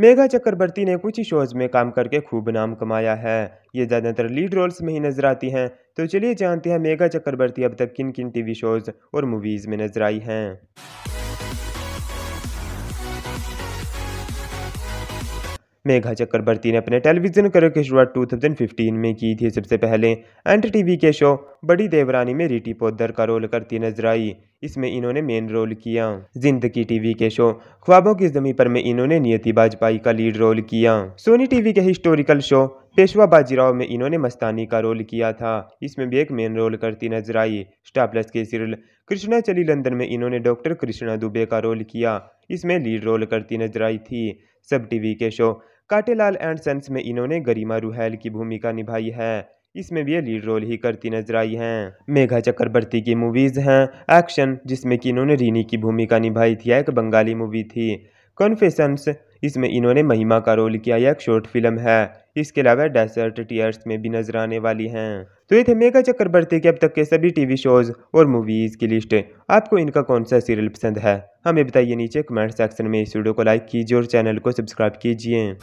मेघा चक्रवर्ती ने कुछ ही शोज़ में काम करके खूब नाम कमाया है। ये ज़्यादातर लीड रोल्स में ही नज़र आती हैं। तो चलिए जानते हैं मेघा चक्रवर्ती अब तक किन किन टीवी शोज़ और मूवीज़ में नज़र आई हैं। मेघा चक्रवर्ती ने अपने टेलीविज़न करियर की शुरुआत 2015 में की थी। सबसे पहले एंट टीवी के शो बड़ी देवरानी में रीटी पोदर का रोल करती नज़र आई। इसमें इन्होंने मेन रोल किया। ज़िंदगी टीवी के शो ख्वाबों की जमी पर में इन्होंने नियति बाजपाई का लीड रोल किया। सोनी टीवी के हिस्टोरिकल शो पेशवा बाजीराव में इन्होंने मस्तानी का रोल किया था। इसमें भी एक मेन रोल करती नज़र आई। स्टार प्लस के सीरियल कृष्णा चली लंदन में इन्होंने डॉक्टर कृष्णा दुबे का रोल किया। इसमें लीड रोल करती नज़र आई थी। सब टीवी के शो, काटेलाल एंड सन्स में इन्होंने गरिमा रूहैल की भूमिका निभाई है। इसमें भी ये लीड रोल ही करती नज़र आई हैं। मेघा चक्रवर्ती की मूवीज़ हैं, एक्शन, जिसमें कि इन्होंने रीनी की भूमिका निभाई थी, एक बंगाली मूवी थी। कॉन्फेशंस इसमें इन्होंने महिमा का रोल किया, यह एक शॉर्ट फ़िल्म है। इसके अलावा डेसर्ट टीयर्स में भी नज़र आने वाली हैं। तो ये थे मेगा चक्रवर्ती के अब तक के सभी टीवी शोज़ और मूवीज़ की लिस्ट आपको इनका कौन सा सीरियल पसंद है? हमें बताइए नीचे कमेंट सेक्शन में इस वीडियो को लाइक कीजिए और चैनल को सब्सक्राइब कीजिए।